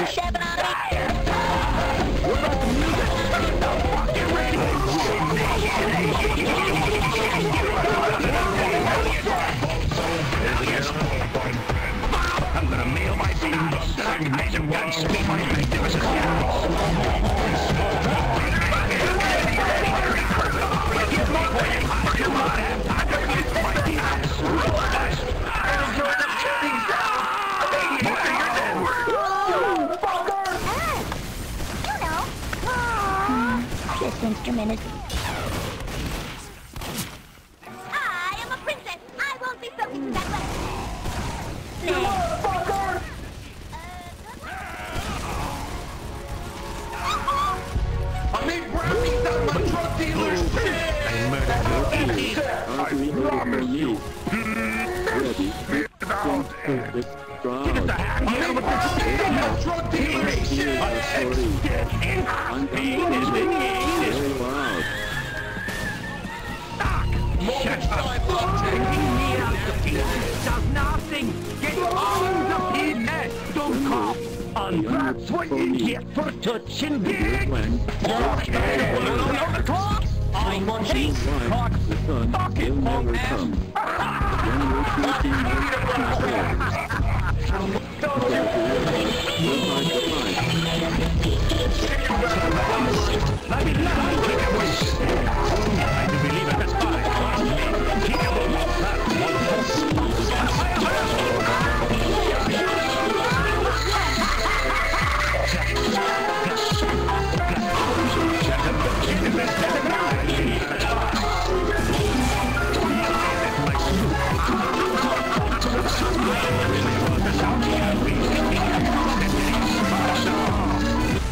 I'm gonna mail my thing. I'm gonna spit my magnificent. This instrument is... I am a princess. I won't be subject to that way. Uh, I made brownies out of my drug dealer's shit! I promise you. Without it. Get the heck out of my drug dealer's shit! Shut And that's what you get for touching dick. I'm on cheese. Cock. Fucking punk ass.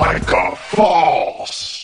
like a false.